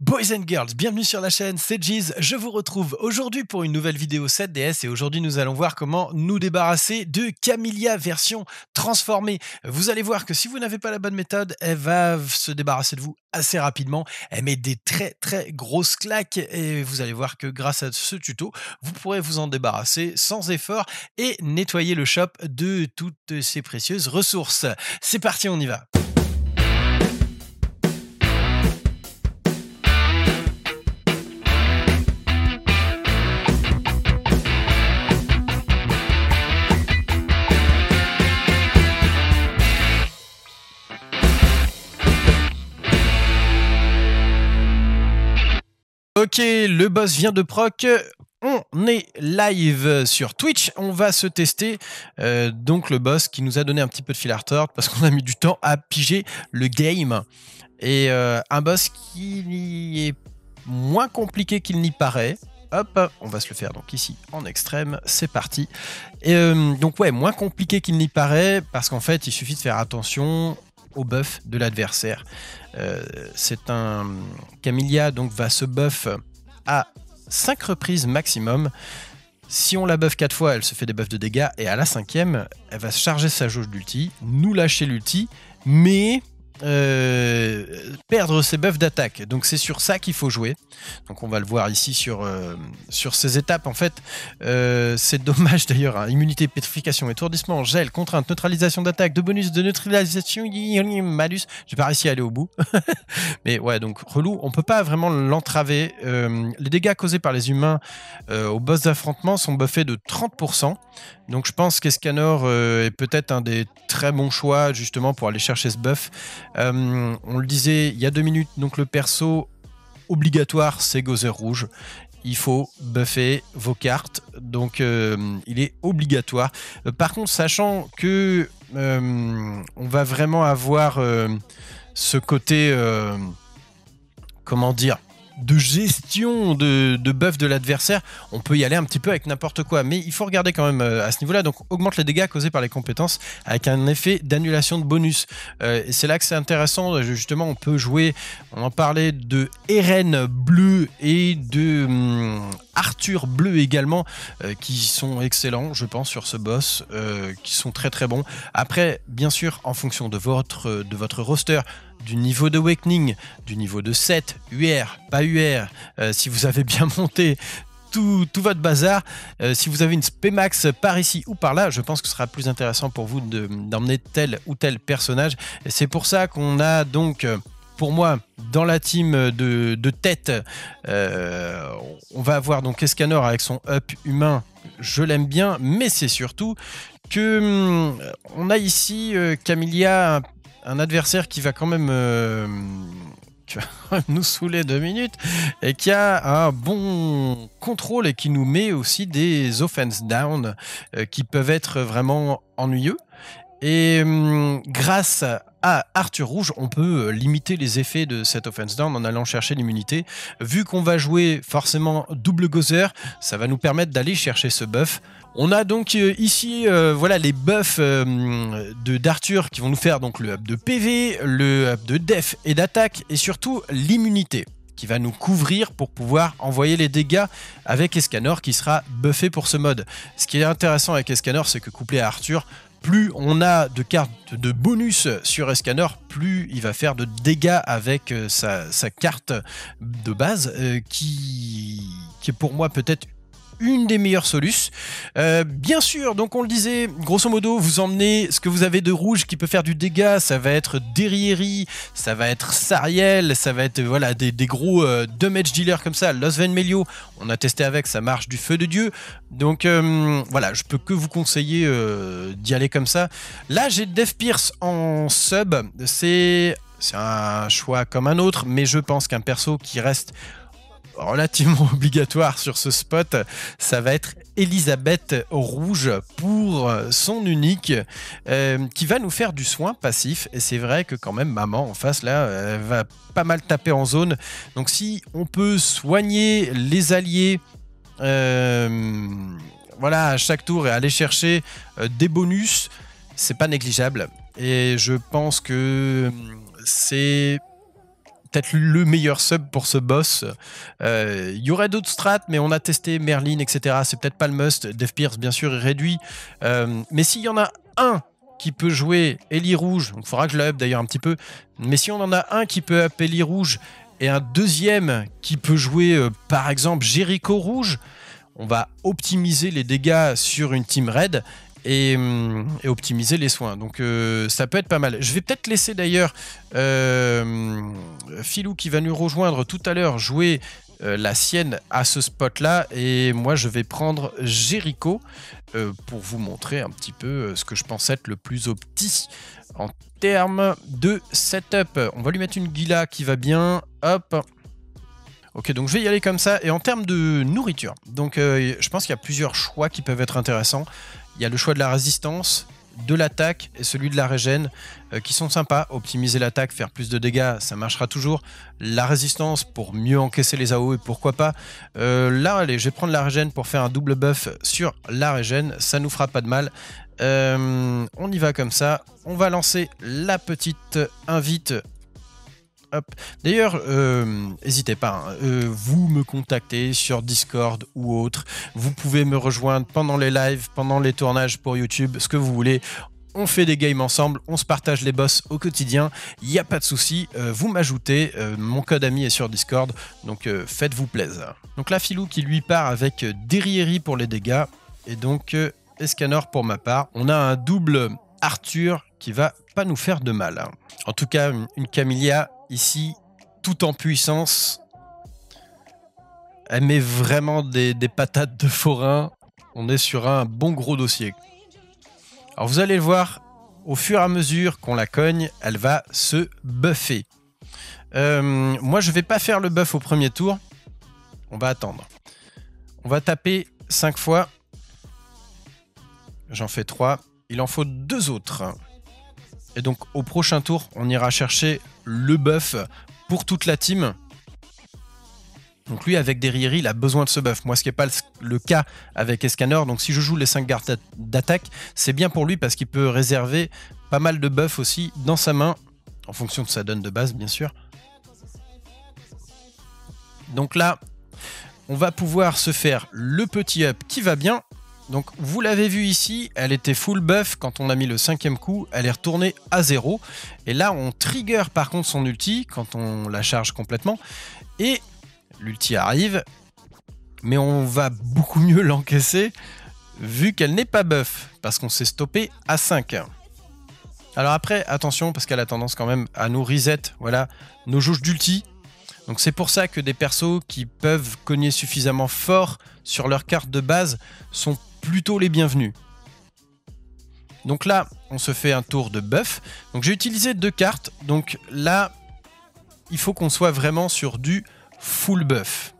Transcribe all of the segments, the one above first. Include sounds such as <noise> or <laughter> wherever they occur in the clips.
Boys and girls, bienvenue sur la chaîne, c'est Giz. Je vous retrouve aujourd'hui pour une nouvelle vidéo 7DS et aujourd'hui nous allons voir comment nous débarrasser de Camellia version transformée. Vous allez voir que si vous n'avez pas la bonne méthode, elle va se débarrasser de vous assez rapidement. Elle met des très très grosses claques et vous allez voir que grâce à ce tuto, vous pourrez vous en débarrasser sans effort et nettoyer le shop de toutes ces précieuses ressources. C'est parti, on y va. Ok, le boss vient de proc. On est live sur Twitch. On va se tester euh, donc le boss qui nous a donné un petit peu de fil à retordre parce qu'on a mis du temps à piger le game. Et euh, un boss qui est moins compliqué qu'il n'y paraît. Hop, on va se le faire donc ici en extrême, c'est parti. Et euh, donc ouais, moins compliqué qu'il n'y paraît parce qu'en fait il suffit de faire attention buff de l'adversaire. Euh, c'est un Camellia donc va se buff à 5 reprises maximum. Si on la buff 4 fois, elle se fait des buffs de dégâts et à la cinquième, elle va charger sa jauge d'ulti, nous lâcher l'ulti, mais euh, perdre ses buffs d'attaque. Donc c'est sur ça qu'il faut jouer. Donc on va le voir ici sur, euh, sur ces étapes. En fait, euh, c'est dommage <laughs> d'ailleurs. Hein. Immunité, pétrification, étourdissement, gel, contrainte, neutralisation d'attaque, de bonus, de neutralisation, malus. J'ai pas réussi à aller au bout. <laughs> Mais ouais, donc relou. On peut pas vraiment l'entraver. les dégâts causés par les humains au boss d'affrontement sont buffés de 30%. Donc je pense qu'Escanor est peut-être un des très bons choix justement pour aller chercher ce buff. Euh, on le disait il y a deux minutes, donc le perso obligatoire, c'est Gozer Rouge. Il faut buffer vos cartes, donc euh, il est obligatoire. Euh, par contre, sachant que on va vraiment avoir ce côté, comment dire, de gestion de, buff de l'adversaire, on peut y aller un petit peu avec n'importe quoi. Mais il faut regarder quand même euh, à ce niveau-là. Donc augmente les dégâts causés par les compétences avec un effet d'annulation de bonus. Euh, c'est là que c'est intéressant. Justement, on peut jouer, on en parlait de RN bleu et de hum, Arthur bleu également, euh, qui sont excellents, je pense, sur ce boss, qui sont très très bons. Après, bien sûr, en fonction de votre roster, du niveau d'Awakening, du niveau de 7, UR, pas UR, euh, si vous avez bien <laughs> monté tout, votre bazar. Euh, si vous avez une Spemax par ici ou par là, je pense que ce sera plus intéressant pour vous d'emmener tel ou tel personnage. C'est pour ça qu'on a donc, euh, pour moi, dans la team de, tête, on va avoir donc Escanor avec son up humain. Je l'aime bien, mais c'est surtout que hum, on a ici Camilla un adversaire qui va quand même euh, <laughs> nous saouler deux minutes et qui a un bon contrôle et qui nous met aussi des offense down euh, qui peuvent être vraiment ennuyeux. Et hum, grâce à Arthur Rouge, on peut limiter les effets de cette offense down en allant chercher l'immunité. Vu qu'on va jouer forcément double gozer, ça va nous permettre d'aller chercher ce buff. On a donc euh, ici euh, voilà les buffs euh, d'Arthur qui vont nous faire donc le up de PV, le up de def et d'attaque et surtout l'immunité qui va nous couvrir pour pouvoir envoyer les dégâts avec Escanor qui sera buffé pour ce mode. Ce qui est intéressant avec Escanor, c'est que couplé à Arthur, plus on a de cartes de bonus sur Escanor, plus il va faire de dégâts avec sa, carte de base qui, qui est pour moi peut-être une des meilleures solutions. Euh, bien sûr, donc on le disait, grosso modo, vous emmenez ce que vous avez de rouge qui peut faire du dégât. Ça va être Derrieri, ça va être Sariel, ça va être voilà des, gros euh, damage dealers comme ça. Los Melio, on a testé avec, ça marche du feu de Dieu. Donc euh, voilà, je peux que vous conseiller d'y aller comme ça. Là, j'ai Death Pierce en sub. C'est c'est un choix comme un autre, mais je pense qu'un perso qui reste relativement <laughs> obligatoire sur ce spot, ça va être Elisabeth Rouge pour son unique euh, qui va nous faire du soin passif. Et c'est vrai que quand même maman en face là va pas mal taper en zone. Donc si on peut soigner les alliés euh, voilà à chaque tour et aller chercher euh, des bonus c'est pas négligeable. Et je pense que c'est peut-être le meilleur sub pour ce boss. Euh, il y aurait d'autres strats, mais on a testé Merlin, etc. C'est peut-être pas le must. Dev Pierce, bien sûr, est réduit. Euh, mais s'il y en a un qui peut jouer Ellie Rouge, il faudra que je la up d'ailleurs un petit peu, mais si on en a un qui peut up Ellie Rouge et un deuxième qui peut jouer euh, par exemple Jericho Rouge, on va optimiser les dégâts sur une team raid Hum, et, optimiser les soins. Donc euh, ça peut être pas mal. Je vais peut-être laisser d'ailleurs euh, Philou qui va nous rejoindre tout à l'heure jouer euh, la sienne à ce spot-là. Et moi je vais prendre Jericho pour vous montrer un petit peu ce que je pense être le plus opti en termes de setup. On va lui mettre une Gila qui va bien. Hop. Ok, donc je vais y aller comme ça. Et en termes de nourriture, donc je pense qu'il y a plusieurs choix qui peuvent être intéressants. Il y a le choix de la résistance, de l'attaque et celui de la régène euh, qui sont sympas. Optimiser l'attaque, faire plus de dégâts, ça marchera toujours. La résistance pour mieux encaisser les AO et pourquoi pas. Euh, là, allez, je vais prendre la régène pour faire un double buff sur la régène. Ça nous fera pas de mal. Euh, on y va comme ça. On va lancer la petite invite D'ailleurs, euh, n'hésitez pas, hein. euh, vous me contactez sur Discord ou autre. Vous pouvez me rejoindre pendant les lives, pendant les tournages pour YouTube, ce que vous voulez. On fait des games ensemble, on se partage les boss au quotidien, il n'y a pas de souci, euh, vous m'ajoutez, mon code ami est sur Discord, donc faites-vous plaisir. Donc là, Filou qui lui part avec Derrieri pour les dégâts, et donc Escanor pour ma part. On a un double Arthur qui va pas nous faire de mal. En tout cas, une Camilla ici, tout en puissance. Elle met vraiment des, patates de forain. On est sur un bon gros dossier. Alors vous allez le voir, au fur et à mesure qu'on la cogne, elle va se buffer. Euh, moi, je vais pas faire le buff au premier tour. On va attendre. On va taper 5 fois. J'en fais 3. Il en faut deux autres. Et donc au prochain tour, on ira chercher le buff pour toute la team. Donc lui, avec Derrieri, il a besoin de ce buff. Moi, ce qui n'est pas le cas avec Escanor. Donc si je joue les 5 gardes d'attaque, c'est bien pour lui parce qu'il peut réserver pas mal de buffs aussi dans sa main, en fonction de sa donne de base, bien sûr. Donc là, on va pouvoir se faire le petit up qui va bien. Donc vous l'avez vu ici, elle était full buff quand on a mis le cinquième coup, elle est retournée à zéro. Et là on trigger par contre son ulti quand on la charge complètement. Et l'ulti arrive, mais on va beaucoup mieux <laughs> l'encaisser vu qu'elle n'est pas buff, parce qu'on s'est stoppé à 5. Alors après, attention, parce qu'elle a tendance quand même à nous reset, voilà, nos jauges d'ulti. Donc c'est pour ça que des persos qui peuvent cogner suffisamment fort sur leur carte de base sont plutôt les bienvenus. Donc là, on se fait un tour de buff. Donc j'ai utilisé deux cartes. Donc là, il faut qu'on soit vraiment sur du full buff.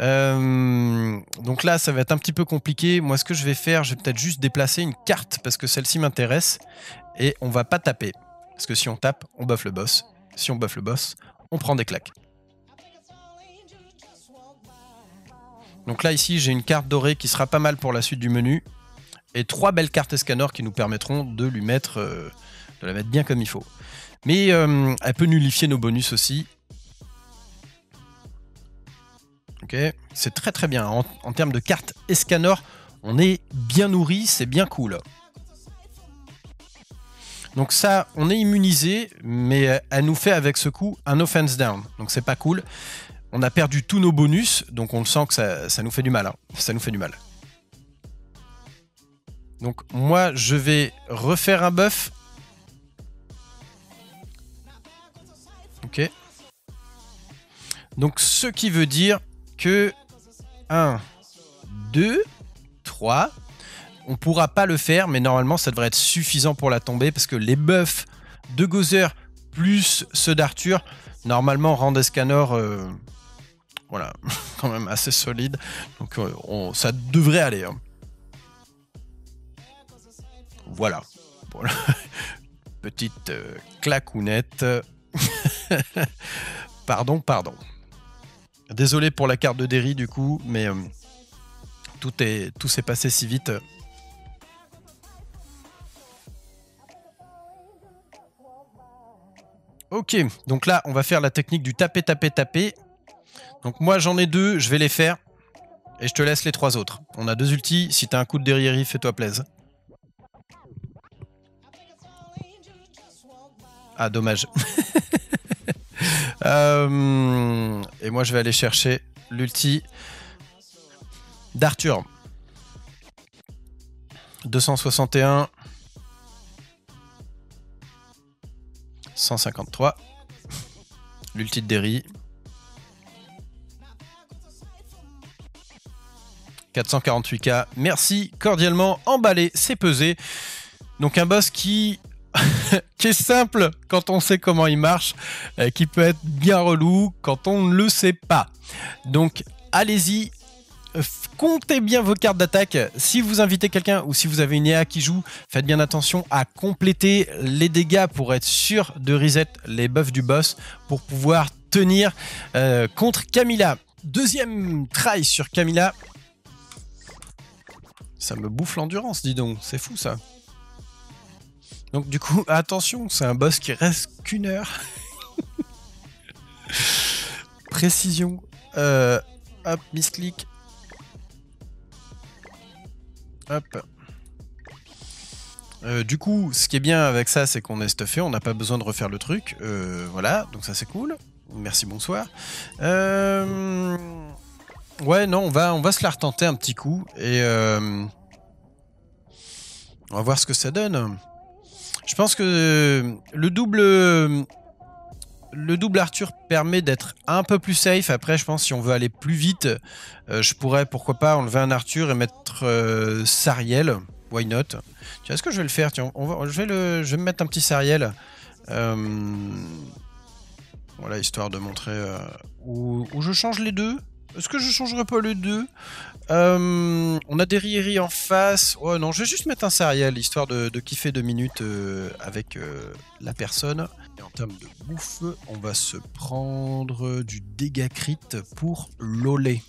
Euh, donc là, ça va être un petit peu compliqué. Moi, ce que je vais faire, je vais peut-être juste déplacer une carte parce que celle-ci m'intéresse. Et on va pas taper. Parce que si on tape, on buff le boss. Si on buff le boss, on prend des claques. Donc là, ici, j'ai une carte dorée qui sera pas mal pour la suite du menu. Et trois belles cartes Escanor qui nous permettront de lui mettre, euh, de la mettre bien comme il faut. Mais euh, elle peut nullifier nos bonus aussi. Ok, c'est très très bien. En, en, termes de cartes Escanor, on est bien nourri, c'est bien cool. Donc ça, on est immunisé, mais elle nous fait avec ce coup un offense down. Donc c'est pas cool. On a perdu tous nos bonus, donc on le sent que ça, nous fait du mal. Hein. Ça nous fait du mal. Donc moi, je vais refaire un buff. Ok. Donc ce qui veut dire que 1, 2, 3. On pourra pas le faire, mais normalement ça devrait être suffisant pour la tomber parce que les buffs de Gozer plus ceux d'Arthur, normalement rendent Escanor euh, voilà, <laughs> quand même assez solide. Donc euh, ça devrait aller. Hein. Voilà. <laughs> Petite euh, clacounette. <laughs> pardon, pardon. Désolé pour la carte de Derry du coup, mais euh, tout est tout s'est passé si vite. Ok, donc là, on va faire la technique du taper, taper, taper. Donc moi, j'en ai deux, je vais les faire. Et je te laisse les trois autres. On a deux ultis, si t'as un coup de derrière, fais-toi plaisir. Ah, dommage. <laughs> Euh, et moi, je vais aller chercher l'ulti d'Arthur. 261. 153. L'ulti de Derry. 448k. Merci cordialement. Emballé, c'est pesé. Donc un boss <laughs> qui est simple quand on sait comment il marche, euh, qui peut être bien relou quand on ne le sait pas. Donc allez-y, comptez bien vos cartes d'attaque. Si vous invitez quelqu'un ou si vous avez une EA qui joue, faites bien attention à compléter les dégâts pour être sûr de reset les buffs du boss pour pouvoir tenir euh, contre Camilla. Deuxième try sur Camilla. Ça me bouffe l'endurance, dis donc. C'est fou ça. Donc du coup, <laughs> attention, c'est un boss qui reste qu'une heure. <laughs> Précision. Euh, hop, misclick. Hop. Euh, du coup, ce qui est bien avec ça, c'est qu'on est stuffé, on n'a pas besoin de refaire le truc. Euh, voilà, donc ça c'est cool. Merci, bonsoir. Euh... Ouais, non, on va, on va se la retenter un petit coup et euh, on va voir ce que ça donne. Je pense que le double, le double Arthur permet d'être un peu plus safe. Après, je pense si on veut aller plus vite, euh, je pourrais, pourquoi pas, enlever un Arthur et mettre euh, Sariel. Why not? Tu vois, est-ce que je vais le faire? Tiens, on va, je, vais le, je vais me mettre un petit Sariel. Voilà, histoire de montrer où, je change les deux. Est-ce que je changerai pas les deux euh, On a des rieries en face. Oh non, je vais juste mettre un Sariel, histoire de, kiffer deux minutes euh, avec euh, la personne. Et en termes de bouffe, on va se prendre du dégât crit pour l'olé.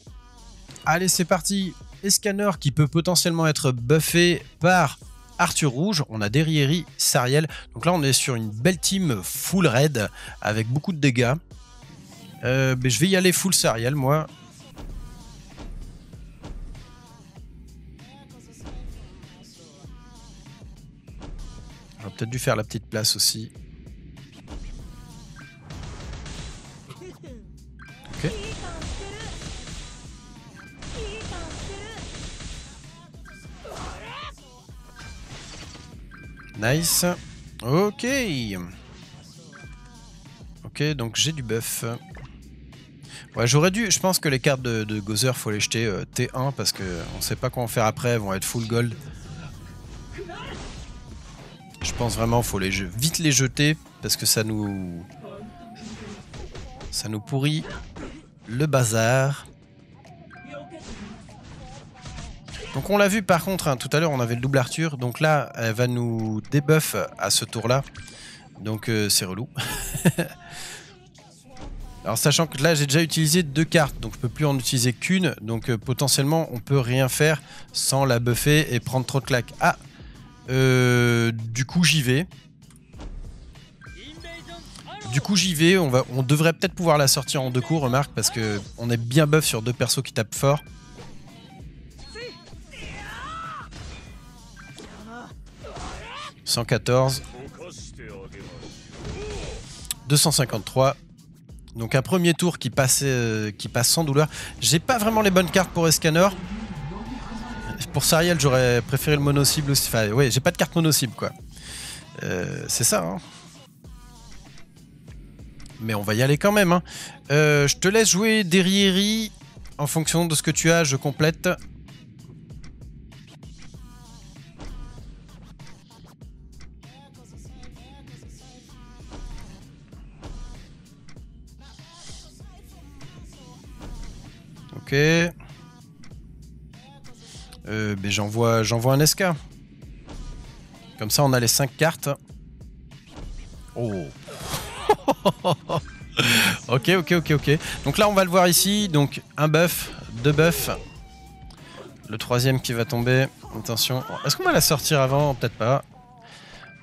Allez, c'est parti Escanner qui peut potentiellement être buffé par Arthur Rouge, on a Derrieri, Sariel. Donc là, on est sur une belle team full red avec beaucoup de dégâts. Mais je vais y aller full Sariel, moi. Peut-être dû faire la petite place aussi. Nice. Ok. Ok, donc j'ai du buff. Ouais, j'aurais dû. Je pense que les cartes de, de Gozer, faut les jeter euh, T1 parce que on sait pas quoi en faire après. Elles vont être full gold. Je pense vraiment faut les vite les jeter parce que ça nous ça nous pourrit le bazar. Donc on l'a vu par contre, hein, tout à l'heure on avait le double Arthur, donc là elle va nous débuff à ce tour là, donc euh, c'est relou. <laughs> Alors sachant que là j'ai déjà utilisé deux cartes, donc je peux plus en utiliser qu'une, donc euh, potentiellement on peut rien faire sans la buffer et prendre trop de claques. Ah euh, Du coup j'y vais. Du coup j'y vais, on, va, on devrait peut-être pouvoir la sortir en deux coups, remarque, parce que on est bien buff sur deux persos qui tapent fort. 114. 253. Donc un premier tour qui, passe, euh, qui passe sans douleur. J'ai pas vraiment les bonnes cartes pour Escanner. Pour Sariel, j'aurais préféré le mono-cible aussi. Enfin, ouais, j'ai pas de carte mono-cible, quoi. Euh, c'est ça, hein. Mais on va y aller quand même. Hein. Euh, je te laisse jouer Derrieri. En fonction de ce que tu as, je complète. Ok. Euh, ben j'envoie un SK. Comme ça, on a les 5 cartes. Oh. <laughs> ok, ok, ok, ok. Donc là, on va le voir ici. Donc, un buff, deux buffs. Le troisième qui va tomber. Attention. Est-ce qu'on va la sortir avant? Peut-être pas.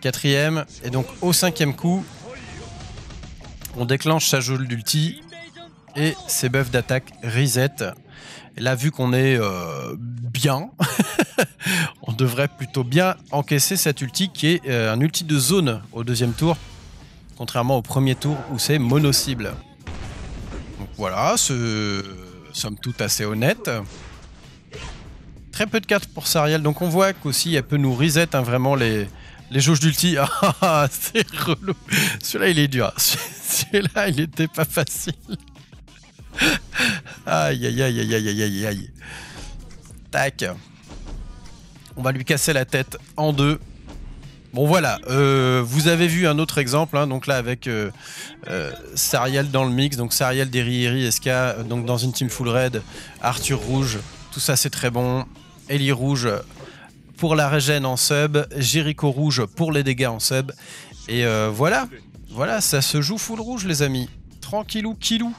Quatrième. Et donc, au cinquième coup, on déclenche sa jauge d'ulti et ses buffs d'attaque reset. Là, vu qu'on est euh, bien, <laughs> on devrait plutôt bien encaisser cet ulti qui est euh, un ulti de zone au deuxième tour, contrairement au premier tour où c'est mono-cible. Donc voilà, ce somme toute assez honnête. Très peu de cartes pour Sariel, donc on voit qu'aussi elle peut nous reset hein, vraiment les, les jauges d'ulti. <laughs> Ah, c'est relou. Celui-là, il est dur. <laughs> Celui-là, il était pas facile. <laughs> aïe, aïe, aïe, aïe, aïe, aïe, aïe. Tac. On va lui casser la tête en deux. Bon voilà, euh, vous avez vu un autre exemple, hein, donc là avec euh, euh, Sariel dans le mix, donc Sariel, Derrieri, SK, donc dans une team full red, Arthur rouge, tout ça c'est très bon. Ellie rouge pour la régène en sub, Jericho rouge pour les dégâts en sub. Et voilà, voilà, ça se joue full rouge les amis. Tranquillou, kilou.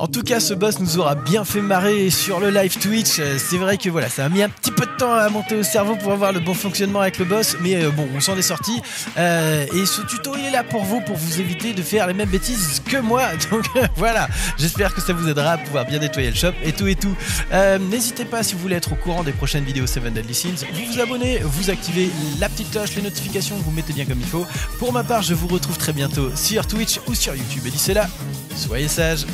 En tout cas, ce boss nous aura bien fait marrer sur le live Twitch. Euh, c'est vrai que voilà, ça a mis un petit peu de temps à monter au cerveau pour avoir le bon fonctionnement avec le boss, mais euh, bon, on s'en est sorti. Euh, et ce tuto, est là pour vous, pour vous éviter de faire les mêmes bêtises que moi. <laughs> Donc voilà, j'espère que ça vous aidera à pouvoir bien nettoyer le shop et tout et tout. N'hésitez pas si vous voulez être au courant des prochaines vidéos 7 Deadly Sins, vous vous abonnez, vous activez la petite cloche, les notifications, vous mettez bien comme il faut. Pour ma part, je vous retrouve très bientôt sur Twitch ou sur YouTube. Et d'ici là, soyez sages.